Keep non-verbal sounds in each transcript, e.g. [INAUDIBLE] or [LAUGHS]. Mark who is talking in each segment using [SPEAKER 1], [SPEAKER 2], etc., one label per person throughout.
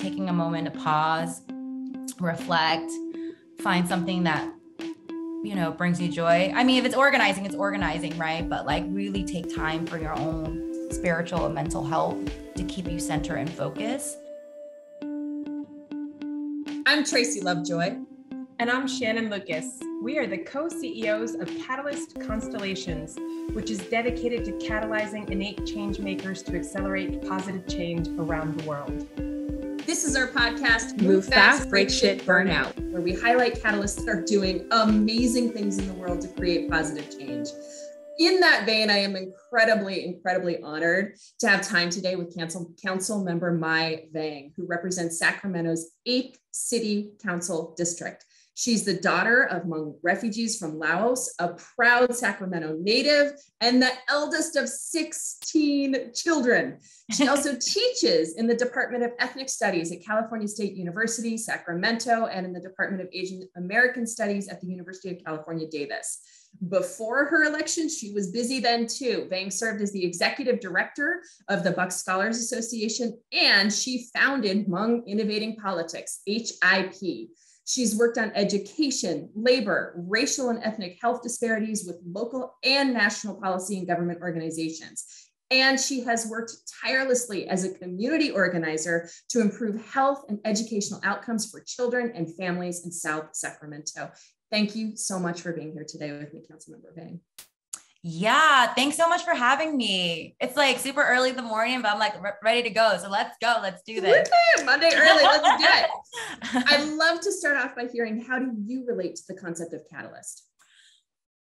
[SPEAKER 1] taking a moment to pause, reflect, find something that you know brings you joy. I mean, if it's organizing, it's organizing, right? But like really take time for your own spiritual and mental health to keep you center and focus.
[SPEAKER 2] I'm Tracy Lovejoy.
[SPEAKER 3] And I'm Shannon Lucas. We are the co CEOs of Catalyst Constellations, which is dedicated to catalyzing innate change makers to accelerate positive change around the world.
[SPEAKER 2] This is our podcast, Move, Move Fast, Fast, Break Shit, Burnout, where we highlight catalysts that are doing amazing things in the world to create positive change. In that vein, I am incredibly, incredibly honored to have time today with Council, Council Member Mai Vang, who represents Sacramento's 8th City Council District. She's the daughter of Hmong refugees from Laos, a proud Sacramento native, and the eldest of 16 children. She [LAUGHS] also teaches in the Department of Ethnic Studies at California State University, Sacramento, and in the Department of Asian American Studies at the University of California, Davis. Before her election, she was busy then too. Vang served as the executive director of the Buck Scholars Association, and she founded Hmong Innovating Politics, HIP She's worked on education, labor, racial and ethnic health disparities with local and national policy and government organizations. And she has worked tirelessly as a community organizer to improve health and educational outcomes for children and families in South Sacramento. Thank you so much for being here today with me, Councilmember Vang.
[SPEAKER 1] Yeah, thanks so much for having me. It's like super early in the morning, but I'm like re- ready to go. So let's go. Let's do this.
[SPEAKER 2] Monday early. Let's do it. [LAUGHS] I'd love to start off by hearing how do you relate to the concept of catalyst?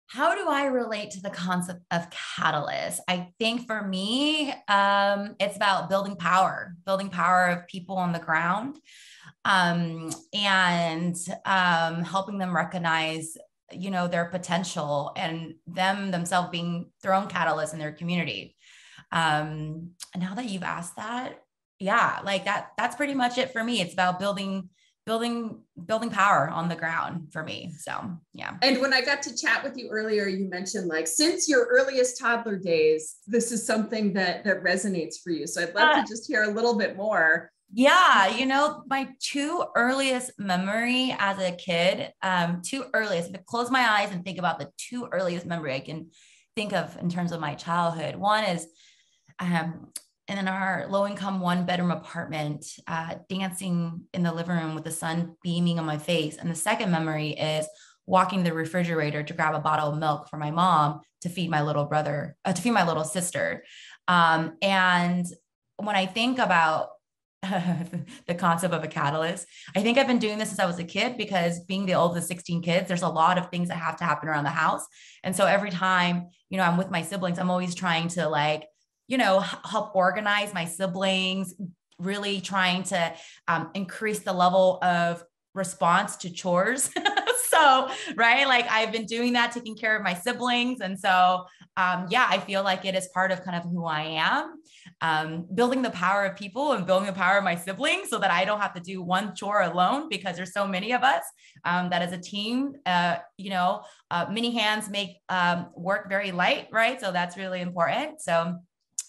[SPEAKER 1] How do I relate to the concept of catalyst? I think for me, um, it's about building power, building power of people on the ground um, and um, helping them recognize you know their potential and them themselves being their own catalyst in their community. Um now that you've asked that yeah like that that's pretty much it for me. It's about building building building power on the ground for me. So yeah.
[SPEAKER 2] And when i got to chat with you earlier you mentioned like since your earliest toddler days this is something that that resonates for you. So i'd love uh, to just hear a little bit more
[SPEAKER 1] yeah, you know, my two earliest memory as a kid, um, two earliest, if I close my eyes and think about the two earliest memory I can think of in terms of my childhood. One is um, in our low income one bedroom apartment, uh, dancing in the living room with the sun beaming on my face. And the second memory is walking to the refrigerator to grab a bottle of milk for my mom to feed my little brother, uh, to feed my little sister. Um, and when I think about [LAUGHS] the concept of a catalyst. I think I've been doing this since I was a kid because being the oldest 16 kids, there's a lot of things that have to happen around the house. And so every time, you know, I'm with my siblings, I'm always trying to like, you know, help organize my siblings, really trying to um, increase the level of response to chores. [LAUGHS] so, right, like I've been doing that, taking care of my siblings. And so, um, yeah, I feel like it is part of kind of who I am um, building the power of people and building the power of my siblings so that I don't have to do one chore alone because there's so many of us um, that as a team, uh, you know, uh, many hands make um, work very light, right? So that's really important. So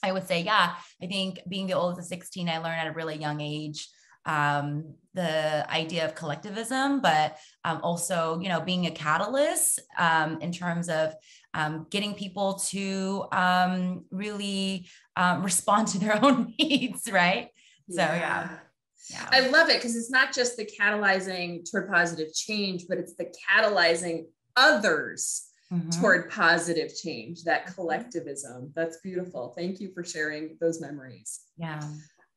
[SPEAKER 1] I would say, yeah, I think being the oldest of 16, I learned at a really young age um, the idea of collectivism, but um, also, you know, being a catalyst um, in terms of um, getting people to um, really um, [LAUGHS] respond to their own [LAUGHS] needs, right? So, yeah.
[SPEAKER 2] yeah. I love it because it's not just the catalyzing toward positive change, but it's the catalyzing others mm-hmm. toward positive change, that mm-hmm. collectivism. That's beautiful. Thank you for sharing those memories.
[SPEAKER 1] Yeah.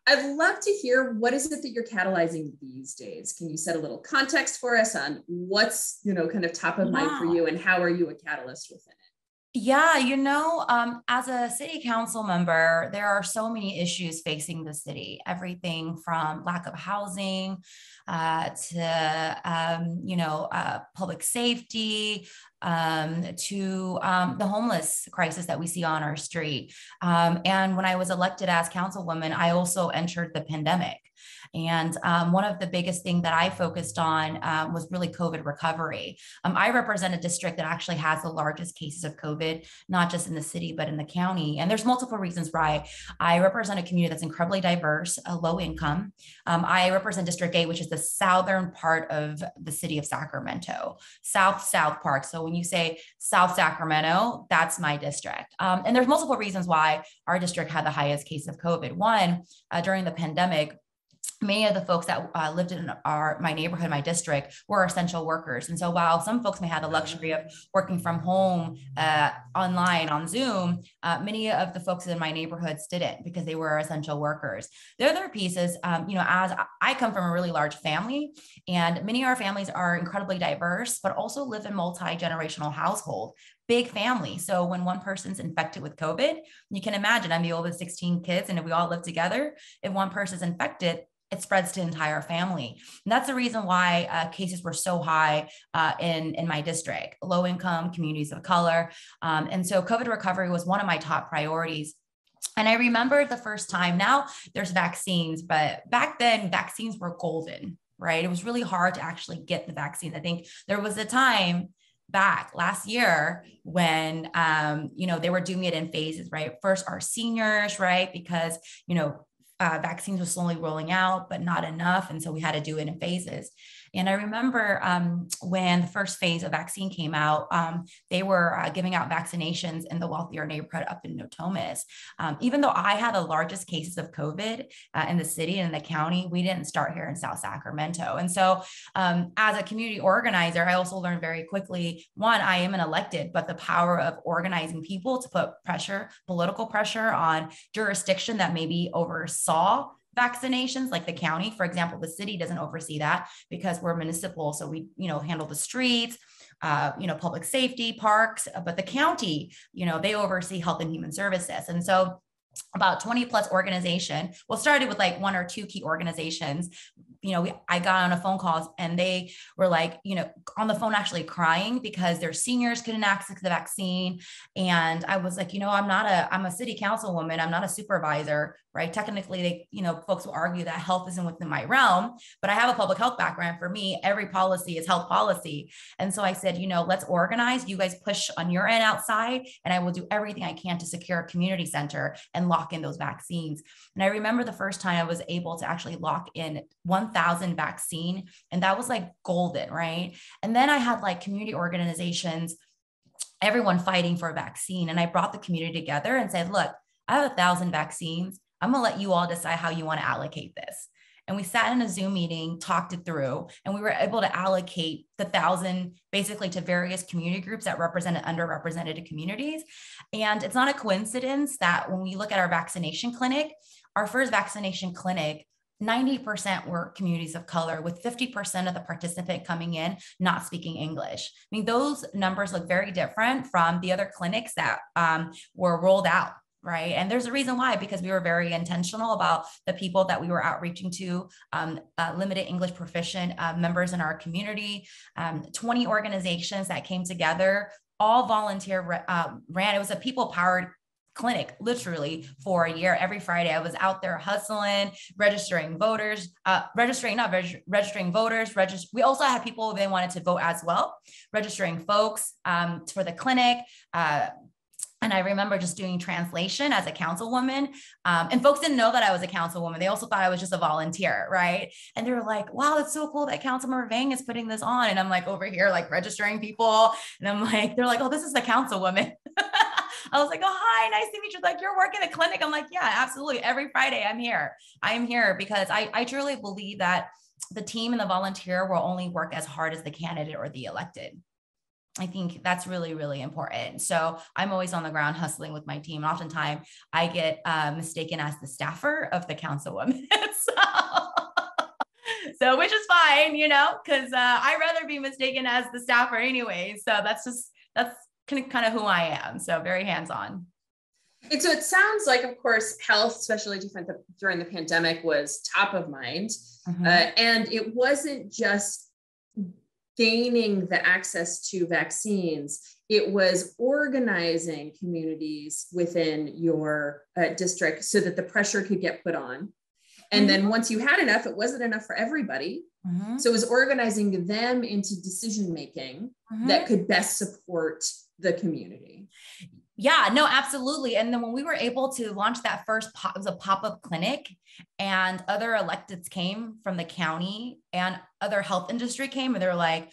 [SPEAKER 2] I'd love to hear what is it that you're catalyzing these days? Can you set a little context for us on what's, you know, kind of top of mind for you and how are you a catalyst within it?
[SPEAKER 1] Yeah, you know, um, as a city council member, there are so many issues facing the city. Everything from lack of housing uh, to, um, you know, uh, public safety, um, to um, the homeless crisis that we see on our street. Um, and when I was elected as councilwoman, I also entered the pandemic. And um, one of the biggest thing that I focused on um, was really COVID recovery. Um, I represent a district that actually has the largest cases of COVID, not just in the city, but in the county. And there's multiple reasons why I represent a community that's incredibly diverse, low income. Um, I represent District 8, which is the southern part of the city of Sacramento, South South Park. So when you say South Sacramento, that's my district. Um, and there's multiple reasons why our district had the highest case of COVID. One, uh, during the pandemic, many of the folks that uh, lived in our my neighborhood my district were essential workers. And so while some folks may have the luxury of working from home uh, online on zoom uh, many of the folks in my neighborhoods didn't because they were essential workers. The other piece is um, you know as i come from a really large family and many of our families are incredibly diverse but also live in multi-generational household big family. So when one person's infected with COVID, you can imagine I'm the oldest 16 kids, and if we all live together, if one person's infected, it spreads to entire family. And that's the reason why uh, cases were so high uh, in, in my district, low income communities of color. Um, and so COVID recovery was one of my top priorities. And I remember the first time, now there's vaccines, but back then vaccines were golden, right? It was really hard to actually get the vaccine. I think there was a time back last year when um, you know they were doing it in phases right first our seniors right because you know uh, vaccines were slowly rolling out, but not enough. And so we had to do it in phases. And I remember um, when the first phase of vaccine came out, um, they were uh, giving out vaccinations in the wealthier neighborhood up in Natomas. Um, even though I had the largest cases of COVID uh, in the city and in the county, we didn't start here in South Sacramento. And so, um, as a community organizer, I also learned very quickly one, I am an elected, but the power of organizing people to put pressure, political pressure on jurisdiction that maybe oversaw vaccinations like the county for example the city doesn't oversee that because we're municipal so we you know handle the streets uh, you know public safety parks but the county you know they oversee health and human services. And so about 20 plus organization well started with like one or two key organizations you know, we, I got on a phone calls and they were like, you know, on the phone actually crying because their seniors couldn't access the vaccine. And I was like, you know, I'm not a, I'm a city councilwoman. I'm not a supervisor, right? Technically, they, you know, folks will argue that health isn't within my realm, but I have a public health background. For me, every policy is health policy. And so I said, you know, let's organize. You guys push on your end outside, and I will do everything I can to secure a community center and lock in those vaccines. And I remember the first time I was able to actually lock in 1,000 vaccine. And that was like golden, right? And then I had like community organizations, everyone fighting for a vaccine. And I brought the community together and said, look, I have a thousand vaccines. I'm going to let you all decide how you want to allocate this. And we sat in a Zoom meeting, talked it through, and we were able to allocate the thousand basically to various community groups that represented underrepresented communities. And it's not a coincidence that when we look at our vaccination clinic, our first vaccination clinic 90% were communities of color, with 50% of the participant coming in not speaking English. I mean, those numbers look very different from the other clinics that um, were rolled out. Right. And there's a reason why, because we were very intentional about the people that we were outreaching to, um, uh, limited English proficient uh, members in our community, um, 20 organizations that came together all volunteer uh, ran. It was a people powered clinic literally for a year every friday i was out there hustling registering voters uh, registering not reg- registering voters register we also had people they wanted to vote as well registering folks um, for the clinic uh, and I remember just doing translation as a councilwoman. Um, and folks didn't know that I was a councilwoman. They also thought I was just a volunteer, right? And they were like, wow, that's so cool that Councilman Vang is putting this on. And I'm like over here, like registering people. And I'm like, they're like, oh, this is the councilwoman. [LAUGHS] I was like, oh, hi, nice to meet you. Like, you're working a clinic. I'm like, yeah, absolutely. Every Friday I'm here. I'm here because I, I truly believe that the team and the volunteer will only work as hard as the candidate or the elected. I think that's really, really important. So I'm always on the ground hustling with my team. oftentimes I get uh, mistaken as the staffer of the councilwoman. [LAUGHS] so, so, which is fine, you know, because uh, I'd rather be mistaken as the staffer anyway. So that's just, that's kind of who I am. So very hands on.
[SPEAKER 2] And so it sounds like, of course, health, especially different the, during the pandemic, was top of mind. Mm-hmm. Uh, and it wasn't just gaining the access to vaccines, it was organizing communities within your uh, district so that the pressure could get put on. And mm-hmm. then once you had enough, it wasn't enough for everybody. Mm-hmm. So it was organizing them into decision making mm-hmm. that could best support the community.
[SPEAKER 1] Yeah, no, absolutely. And then when we were able to launch that first pop, it was a pop-up clinic and other electeds came from the county and other health industry came and they were like,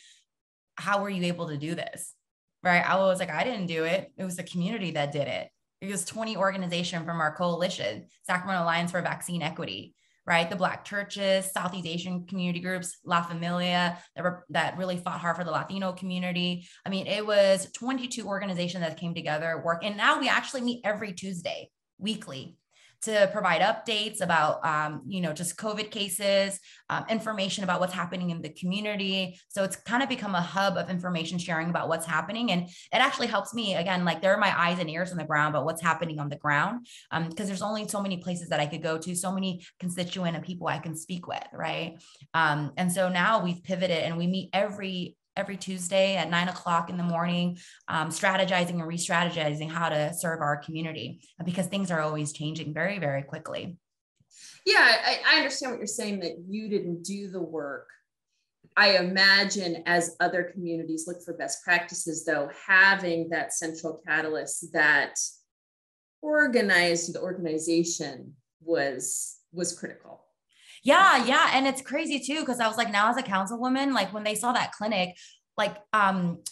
[SPEAKER 1] how were you able to do this? Right. I was like, I didn't do it. It was the community that did it. It was 20 organization from our coalition, Sacramento Alliance for Vaccine Equity right? The Black churches, Southeast Asian community groups, La Familia, that, were, that really fought hard for the Latino community. I mean, it was 22 organizations that came together, work. And now we actually meet every Tuesday, weekly to provide updates about, um, you know, just COVID cases, um, information about what's happening in the community. So it's kind of become a hub of information sharing about what's happening. And it actually helps me, again, like there are my eyes and ears on the ground about what's happening on the ground. Because um, there's only so many places that I could go to, so many constituent and people I can speak with, right? Um, and so now we've pivoted and we meet every every Tuesday at nine o'clock in the morning, um, strategizing and re strategizing how to serve our community because things are always changing very, very quickly.
[SPEAKER 2] Yeah, I, I understand what you're saying that you didn't do the work. I imagine as other communities look for best practices, though, having that central catalyst that organized the organization was was critical.
[SPEAKER 1] Yeah, yeah. And it's crazy too, because I was like, now as a councilwoman, like when they saw that clinic, like um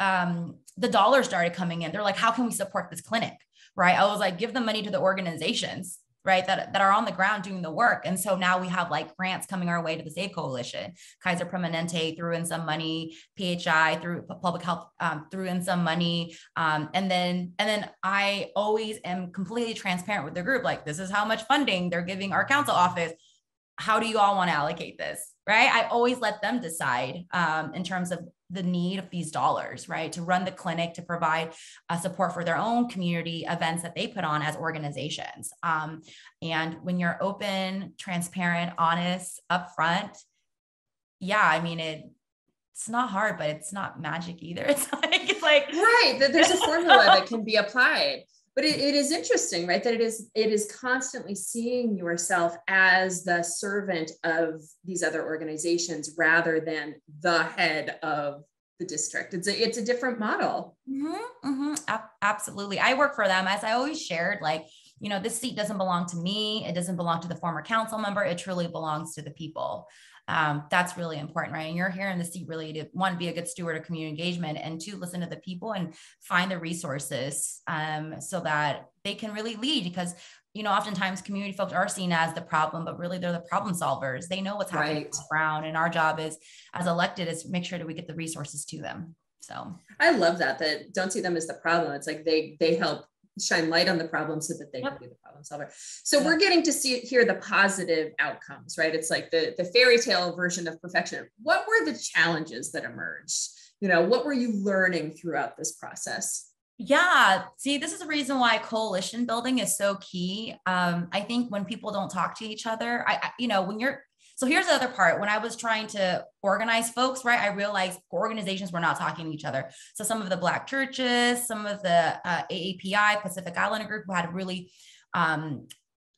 [SPEAKER 1] um the dollars started coming in. They're like, how can we support this clinic? Right. I was like, give the money to the organizations right that, that are on the ground doing the work and so now we have like grants coming our way to the save coalition kaiser permanente threw in some money phi through public health um, threw in some money um, and then and then i always am completely transparent with the group like this is how much funding they're giving our council office how do you all want to allocate this? Right. I always let them decide um, in terms of the need of these dollars, right? To run the clinic, to provide uh, support for their own community events that they put on as organizations. Um, and when you're open, transparent, honest, upfront, yeah, I mean, it, it's not hard, but it's not magic either. [LAUGHS] It's like, it's like
[SPEAKER 2] right. There's a formula that can be applied but it, it is interesting right that it is it is constantly seeing yourself as the servant of these other organizations rather than the head of the district. It's a it's a different model.
[SPEAKER 1] Mm-hmm, mm-hmm. absolutely. I work for them. As i always shared like you know this seat doesn't belong to me. It doesn't belong to the former council member. It truly belongs to the people um, that's really important, right? And you're here in the seat really to one, be a good steward of community engagement and two, listen to the people and find the resources um, so that they can really lead because you know, oftentimes community folks are seen as the problem, but really they're the problem solvers. They know what's happening right. around. And our job is as elected is make sure that we get the resources to them. So
[SPEAKER 2] I love that, that don't see them as the problem. It's like they, they help shine light on the problem so that they yep. can be the problem solver. So yep. we're getting to see here the positive outcomes, right? It's like the, the fairy tale version of perfection. What were the challenges that emerged? You know, what were you learning throughout this process?
[SPEAKER 1] Yeah, see, this is the reason why coalition building is so key. Um, I think when people don't talk to each other, I, I you know, when you're so here's the other part. When I was trying to organize folks, right, I realized organizations were not talking to each other. So some of the Black churches, some of the uh, AAPI, Pacific Islander group, who had really um,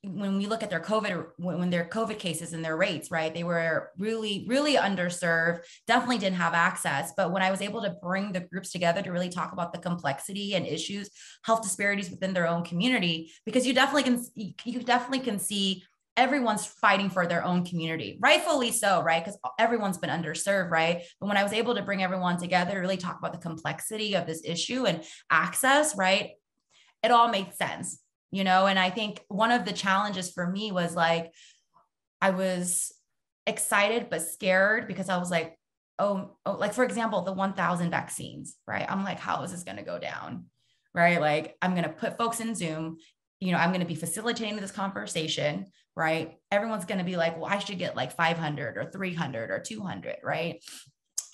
[SPEAKER 1] when we look at their COVID, when their COVID cases and their rates, right, they were really, really underserved, definitely didn't have access. But when I was able to bring the groups together to really talk about the complexity and issues, health disparities within their own community, because you definitely can, you definitely can see everyone's fighting for their own community rightfully so right? Because everyone's been underserved right? But when i was able to bring everyone together really talk about the complexity of this issue and access right? It all made sense you know? And i think one of the challenges for me was like i was excited but scared because i was like oh, oh like for example the 1000 vaccines right? I'm like how is this going to go down? Right? Like i'm going to put folks in zoom you know i'm going to be facilitating this conversation right? Everyone's going to be like, well, I should get like 500 or 300 or 200, right?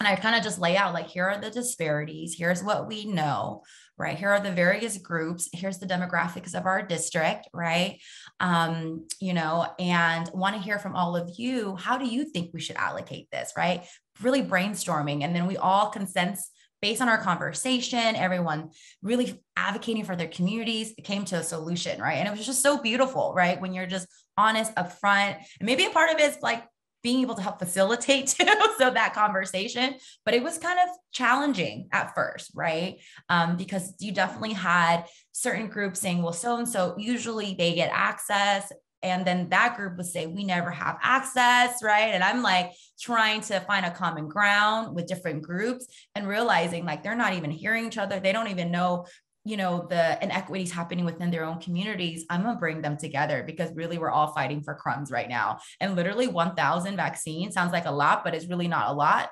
[SPEAKER 1] and I kind of just lay out like, here are the disparities. Here's what we know, right? Here are the various groups. Here's the demographics of our district, right? Um, you know, and want to hear from all of you. How do you think we should allocate this, right? Really brainstorming. And then we all consensus based on our conversation, everyone really advocating for their communities, it came to a solution, right? And it was just so beautiful, right? When you're just honest, upfront, and maybe a part of it is like being able to help facilitate [LAUGHS] too so that conversation but it was kind of challenging at first right um, because you definitely had certain groups saying well so and so usually they get access and then that group would say we never have access right? And i'm like trying to find a common ground with different groups and realizing like they're not even hearing each other. They don't even know you know the inequities happening within their own communities. I'm going to bring them together because really we're all fighting for crumbs right now. And literally 1000 vaccines sounds like a lot but it's really not a lot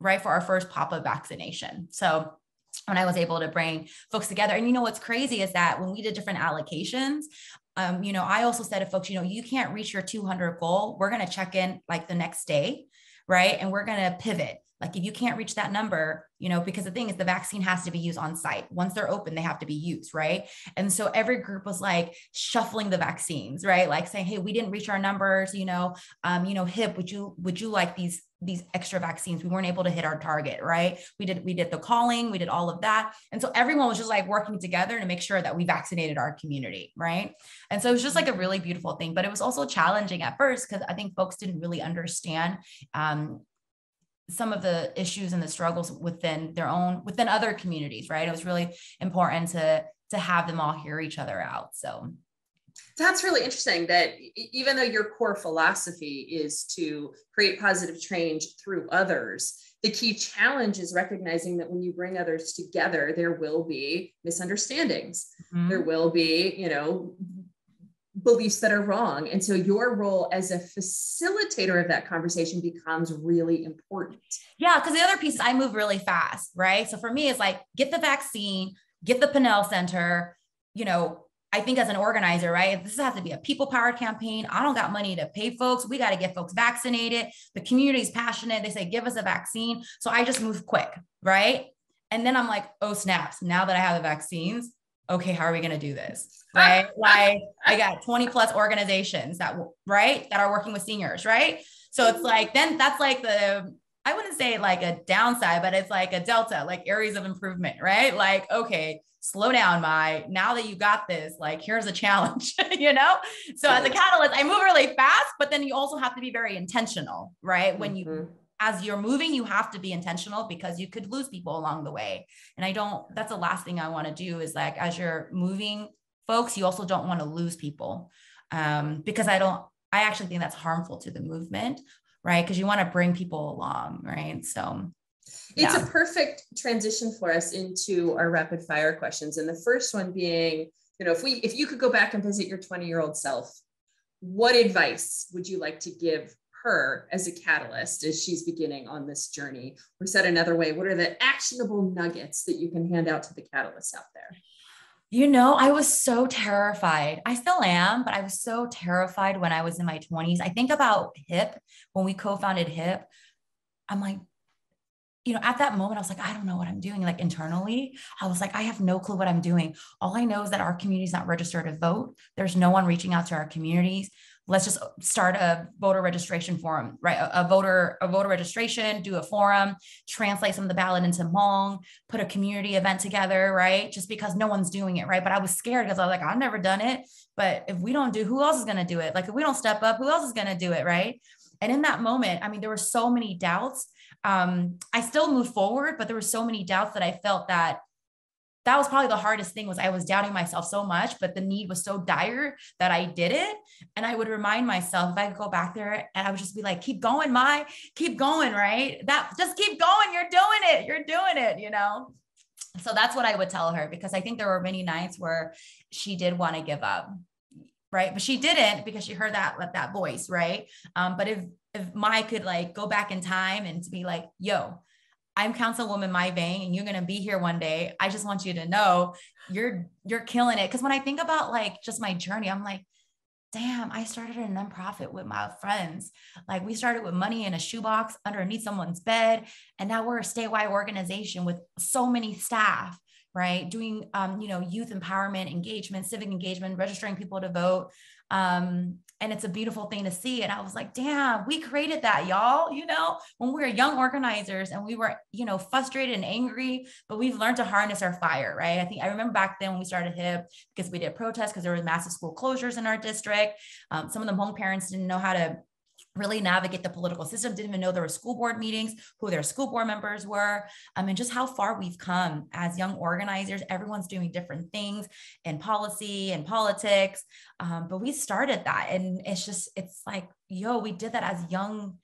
[SPEAKER 1] right for our first pop-up vaccination. So when I was able to bring folks together. And you know what's crazy is that when we did different allocations, um, you know, I also said to folks, you know, you can't reach your 200 goal. We're going to check in like the next day, right? And we're going to pivot. Like if you can't reach that number, you know, because the thing is the vaccine has to be used on site. Once they're open, they have to be used, right? And so every group was like shuffling the vaccines, right? Like saying, "Hey, we didn't reach our numbers, you know, um, you know, hip, would you would you like these these extra vaccines we weren't able to hit our target right we did we did the calling we did all of that and so everyone was just like working together to make sure that we vaccinated our community right and so it was just like a really beautiful thing but it was also challenging at first because i think folks didn't really understand um, some of the issues and the struggles within their own within other communities right? It was really important to to have them all hear each other out so.
[SPEAKER 2] That's really interesting that even though your core philosophy is to create positive change through others the key challenge is recognizing that when you bring others together there will be misunderstandings. Mm-hmm. there will be you know beliefs that are wrong. And so your role as a facilitator of that conversation becomes really important.
[SPEAKER 1] Yeah, because the other piece I move really fast, right? So for me, it's like get the vaccine, get the Pannell Center, you know. I think as an organizer, right? This has to be a people powered campaign. I don't got money to pay folks. We got to get folks vaccinated. The community is passionate. They say, give us a vaccine. So I just move quick, right? And then I'm like, oh, snaps. Now that I have the vaccines, okay, how are we going to do this? [LAUGHS] right? like I got 20 plus organizations that right that are working with seniors, right? So it's like then that's like the I wouldn't say like a downside, but it's like a delta, like areas of improvement, right? Like, okay, slow down, my now that you got this, like here's a challenge, [LAUGHS] you know? So as a catalyst, I move really fast, but then you also have to be very intentional, right? When you mm-hmm. As you're moving, you have to be intentional because you could lose people along the way. And I don't, that's the last thing I want to do is like as you're moving folks, you also don't want to lose people um, because I don't, I actually think that's harmful to the movement, right? Because you want to bring people along, right? So
[SPEAKER 2] it's yeah. a perfect transition for us into our rapid fire questions. And the first one being, you know, if we, if you could go back and visit your 20 year old self, what advice would you like to give her as a catalyst as she's beginning on this journey? Or said another way, what are the actionable nuggets that you can hand out to the catalysts out there?
[SPEAKER 1] You know, I was so terrified. I still am, but I was so terrified when I was in my 20s. I think about HIP when we co founded HIP. I'm like, you know, at that moment, I was like, I don't know what I'm doing. Like internally, I was like, I have no clue what I'm doing. All I know is that our community is not registered to vote. There's no one reaching out to our communities let's just start a voter registration forum, right? A, a, voter, a voter registration, do a forum, translate some of the ballot into Hmong, put a community event together, right? Just because no one's doing it, right? But I was scared because I was like, I've never done it. But if we don't do, who else is going to do it? Like if we don't step up, who else is going to do it, right? And in that moment, I mean, there were so many doubts. Um, I still moved forward, but there were so many doubts that I felt that that was probably the hardest thing was I was doubting myself so much, but the need was so dire that I did it. And I would remind myself if I could go back there and I would just be like, keep going, my keep going, right? That just keep going. You're doing it. You're doing it, you know? So that's what I would tell her because I think there were many nights where she did want to give up. Right. But she didn't because she heard that that voice. Right. Um, but if if Mai could like go back in time and to be like, yo, I'm Councilwoman Mai Vang and you're going to be here one day. I just want you to know you're you're killing it cuz when I think about like just my journey I'm like damn, I started a nonprofit with my friends. Like we started with money in a shoebox underneath someone's bed. And now we're a statewide organization with so many staff, right? Doing, um, you know, youth empowerment, engagement, civic engagement, registering people to vote. Um, and it's a beautiful thing to see. And I was like, damn, we created that, y'all. You know, when we were young organizers and we were, you know, frustrated and angry, but we've learned to harness our fire, right? I think I remember back then when we started HIP because we did protests because there was massive school closures in our district. Um, some of the Hmong parents didn't know how to really navigate the political system, didn't even know there were school board meetings, who their school board members were. I mean, just how far we've come as young organizers. Everyone's doing different things in policy and politics. Um, but we started that. And it's just, it's like, yo, we did that as young,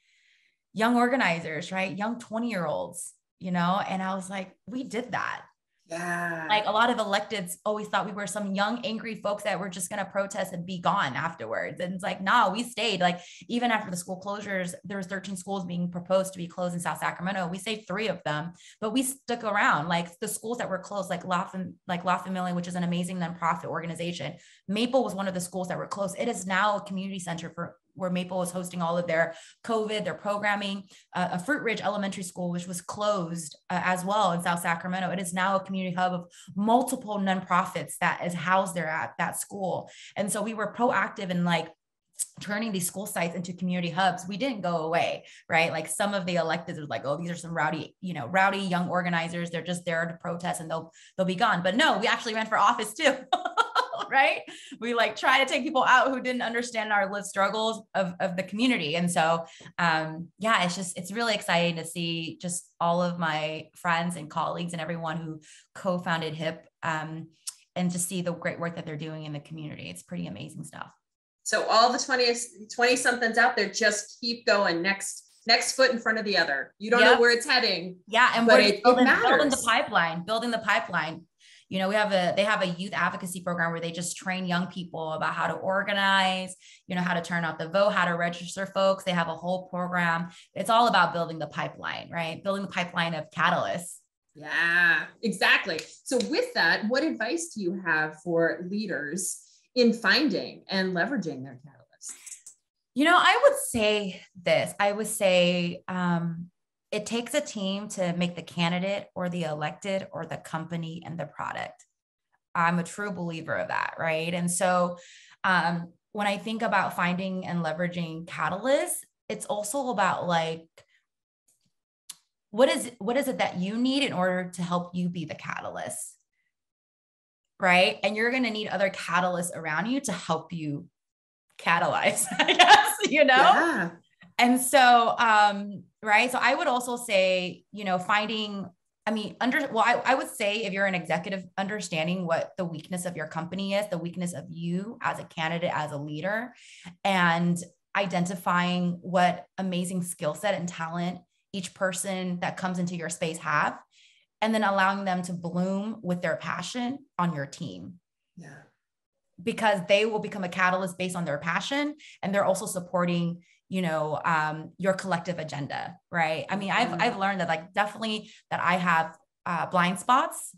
[SPEAKER 1] young organizers, right? Young 20 year olds, you know? And I was like, we did that.
[SPEAKER 2] Yeah.
[SPEAKER 1] Like a lot of electeds always thought we were some young, angry folks that were just going to protest and be gone afterwards. And it's like, no, we stayed. Like even after the school closures, there was 13 schools being proposed to be closed in South Sacramento. We saved three of them, but we stuck around. Like the schools that were closed, like La, like La Familia, which is an amazing nonprofit organization. Maple was one of the schools that were closed. It is now a community center for where Maple was hosting all of their COVID, their programming, uh, a Fruit Ridge Elementary School, which was closed uh, as well in South Sacramento. It is now a community hub of multiple nonprofits that is housed there at that school. And so we were proactive in like turning these school sites into community hubs. We didn't go away right? Like some of the electeds are like oh these are some rowdy you know rowdy young organizers. They're just there to protest and they'll they'll be gone. But no we actually ran for office too [LAUGHS] [LAUGHS] right? We like try to take people out who didn't understand our lived struggles of, of the community. And so, um, yeah, it's just, it's really exciting to see just all of my friends and colleagues and everyone who co-founded HIP um, and to see the great work that they're doing in the community. It's pretty amazing stuff.
[SPEAKER 2] So all the 20, 20 somethings out there, just keep going next next foot in front of the other. You don't yep. know where it's heading.
[SPEAKER 1] Yeah. And we're it, building, it building the pipeline, building the pipeline you know we have a they have a youth advocacy program where they just train young people about how to organize you know how to turn out the vote how to register folks. They have a whole program. It's all about building the pipeline right? Building the pipeline of catalysts.
[SPEAKER 2] Yeah exactly. So with that what advice do you have for leaders in finding and leveraging their catalysts?
[SPEAKER 1] You know i would say this. I would say um, it takes a team to make the candidate or the elected or the company and the product. I'm a true believer of that, right? And so um, when I think about finding and leveraging catalysts, it's also about like what is what is it that you need in order to help you be the catalyst right and you're going to need other catalysts around you to help you catalyze [LAUGHS] i guess you know yeah. and so um right? So i would also say you know finding i mean under well I, I would say if you're an executive understanding what the weakness of your company is the weakness of you as a candidate as a leader and identifying what amazing skill set and talent each person that comes into your space have and then allowing them to bloom with their passion on your team.
[SPEAKER 2] Yeah.
[SPEAKER 1] Because they will become a catalyst based on their passion and they're also supporting you know um, your collective agenda right i mean i've i've mm-hmm. learned that like definitely that i have uh, blind spots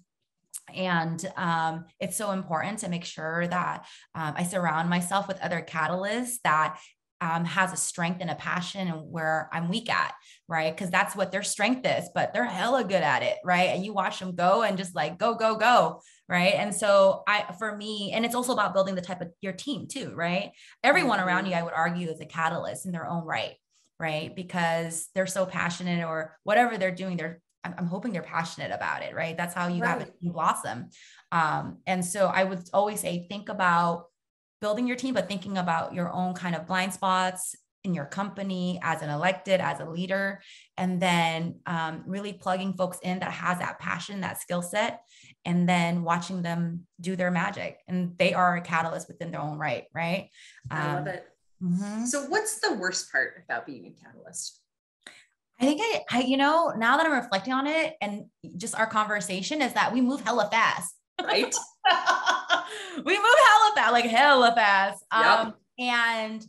[SPEAKER 1] and um, it's so important to make sure that um, i surround myself with other catalysts that um, has a strength and a passion and where I'm weak at, right? Because that's what their strength is, but they're hella good at it, right? And you watch them go and just like go, go, go, right? And so I, for me, and it's also about building the type of your team too, right? Everyone mm-hmm. around you, I would argue, is a catalyst in their own right, right? Because they're so passionate or whatever they're doing, they're I'm hoping they're passionate about it, right? That's how you right. have it blossom. Um, and so I would always say, think about building your team, but thinking about your own kind of blind spots in your company as an elected, as a leader, and then um, really plugging folks in that has that passion, that skill set, and then watching them do their magic. And they are a catalyst within their own right, right?
[SPEAKER 2] Um, I love um, it. Mm-hmm. So, what's the worst part about being a catalyst?
[SPEAKER 1] I think I, I, you know, now that I'm reflecting on it and just our conversation is that we move hella fast.
[SPEAKER 2] Right. [LAUGHS]
[SPEAKER 1] we move hella fast, like hella fast. Um, and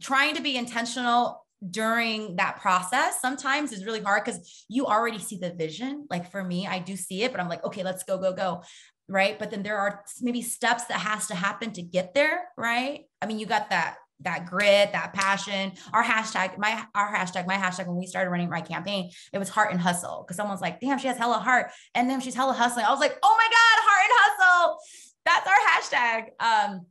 [SPEAKER 1] trying to be intentional during that process sometimes is really hard because you already see the vision. Like for me, I do see it, but I'm like, okay, let's go, go, go. right? But then there are maybe steps that has to happen to get there, right? I mean, you got that that grit, that passion. Our hashtag, my our hashtag, my hashtag when we started running my campaign, it was heart and hustle. Cause someone's like, damn, she has hella heart. And then she's hella hustling. I was like, oh my God, heart and hustle. That's our hashtag. Um,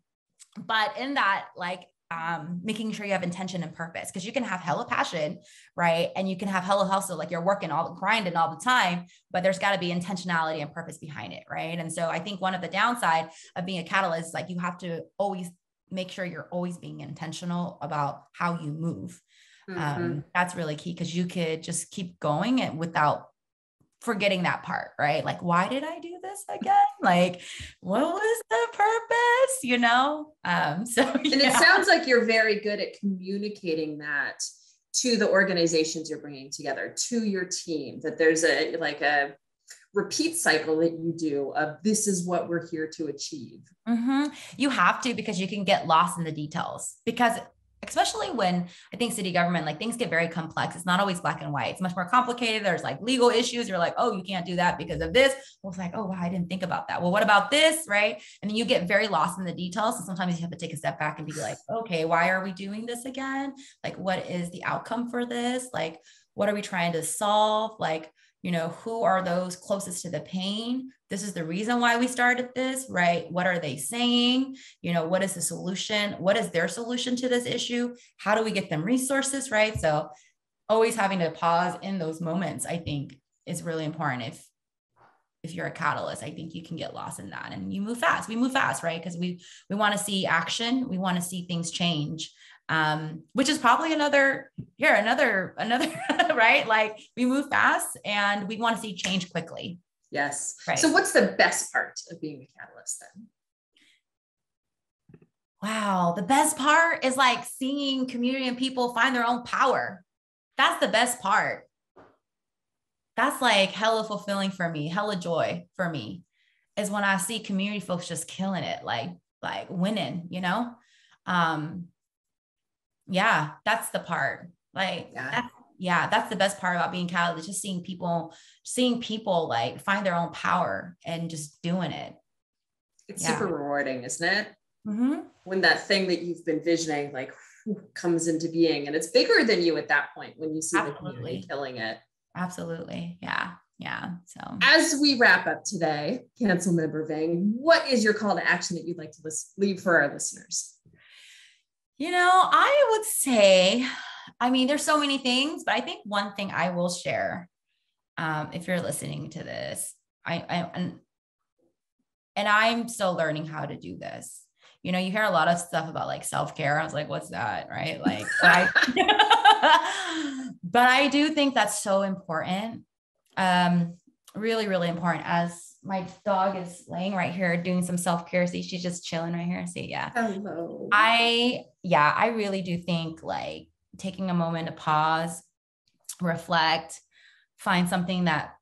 [SPEAKER 1] but in that, like um, making sure you have intention and purpose because you can have hella passion, right? And you can have hella hustle, like you're working all the grinding all the time, but there's got to be intentionality and purpose behind it, right? And so I think one of the downside of being a catalyst, is like you have to always make sure you're always being intentional about how you move. Mm-hmm. Um, that's really key because you could just keep going and without forgetting that part, right? Like, why did I do this again? Like, what was the purpose? You know? Um, so
[SPEAKER 2] yeah. [LAUGHS] and it sounds like you're very good at communicating that to the organizations you're bringing together, to your team, that there's a like a repeat cycle that you do of this is what we're here to achieve.
[SPEAKER 1] Mm-hmm. You have to because you can get lost in the details because especially when I think city government, like things get very complex. It's not always black and white. It's much more complicated. There's like legal issues. You're like, oh, you can't do that because of this. Well, it's like, oh, wow, I didn't think about that. Well, what about this? Right. And then you get very lost in the details. So sometimes you have to take a step back and be like, okay, why are we doing this again? Like, what is the outcome for this? Like, what are we trying to solve? Like, you know, who are those closest to the pain? This is the reason why we started this, right? What are they saying? You know, what is the solution? What is their solution to this issue? How do we get them resources, right? So, always having to pause in those moments, I think, is really important. If if you're a catalyst, I think you can get lost in that and you move fast. We move fast, right? Because we we want to see action, we want to see things change um, which is probably another here, another, another, [LAUGHS] right? Like we move fast and we want to see change quickly.
[SPEAKER 2] Yes. Right. So what's the best part of being a catalyst then?
[SPEAKER 1] Wow. The best part is like seeing community and people find their own power. That's the best part. That's like hella fulfilling for me, hella joy for me is when I see community folks just killing it, like, like winning, you know? Um, yeah, that's the part. Like, yeah. That's, yeah, that's the best part about being Cali, just seeing people, seeing people like find their own power and just doing it.
[SPEAKER 2] It's yeah. super rewarding, isn't it? Mm-hmm. When that thing that you've been visioning like comes into being, and it's bigger than you at that point when you see Absolutely. the community killing it.
[SPEAKER 1] Absolutely, yeah, yeah. So
[SPEAKER 2] as we wrap up today, Councilmember Vang, what is your call to action that you'd like to list, leave for our listeners?
[SPEAKER 1] You know, I would say, I mean, there's so many things, but I think one thing I will share, um, if you're listening to this, I, I and, and I'm still learning how to do this. You know, you hear a lot of stuff about like self care. I was like, what's that? Right. Like, I, [LAUGHS] but I do think that's so important. Um, really, really important as my dog is laying right here doing some self-care. See, she's just chilling right here. See, yeah. Hello. I yeah, I really do think like taking a moment to pause, reflect, find something that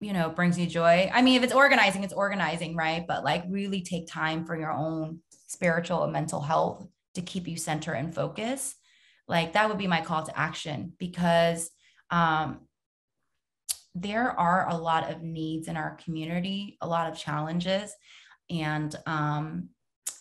[SPEAKER 1] you know brings you joy. I mean, if it's organizing, it's organizing, right? But like really take time for your own spiritual and mental health to keep you center and focus. Like that would be my call to action because um there are a lot of needs in our community, a lot of challenges, and um,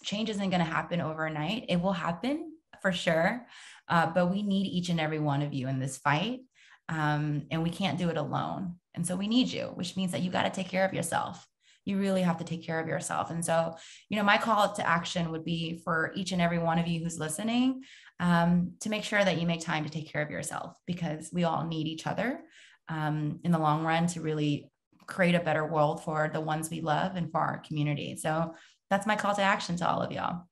[SPEAKER 1] change isn't going to happen overnight. It will happen for sure, uh, but we need each and every one of you in this fight, um, and we can't do it alone. And so we need you, which means that you got to take care of yourself. You really have to take care of yourself. And so, you know, my call to action would be for each and every one of you who's listening um, to make sure that you make time to take care of yourself because we all need each other um, in the long run to really create a better world for the ones we love and for our community. So that's my call to action to all of y'all.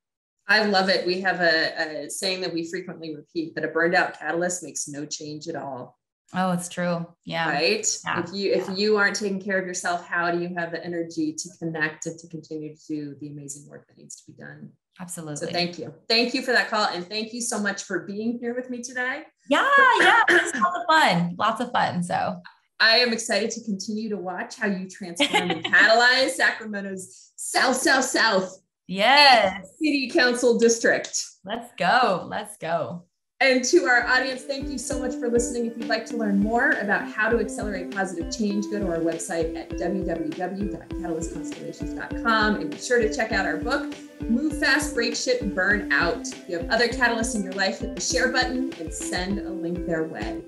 [SPEAKER 2] I love it. We have a, a saying that we frequently repeat that a burned out catalyst makes no change at all.
[SPEAKER 1] Oh, it's true. Yeah.
[SPEAKER 2] Right. Yeah. If you if yeah. you aren't taking care of yourself, how do you have the energy to connect and to continue to do the amazing work that needs to be done?
[SPEAKER 1] Absolutely.
[SPEAKER 2] So thank you. Thank you for that call. And thank you so much for being here with me today.
[SPEAKER 1] Yeah, yeah. It's lots of fun. Lots of fun. So
[SPEAKER 2] I am excited to continue to watch how you transform and catalyze Sacramento's South, South, South.
[SPEAKER 1] Yes.
[SPEAKER 2] City Council District.
[SPEAKER 1] Let's go. Let's go.
[SPEAKER 2] And to our audience, thank you so much for listening. If you'd like to learn more about how to accelerate positive change, go to our website at www.catalystconstellations.com and be sure to check out our book, Move Fast, Break Shit, Burn Out. If you have other catalysts in your life, hit the share button and send a link their way.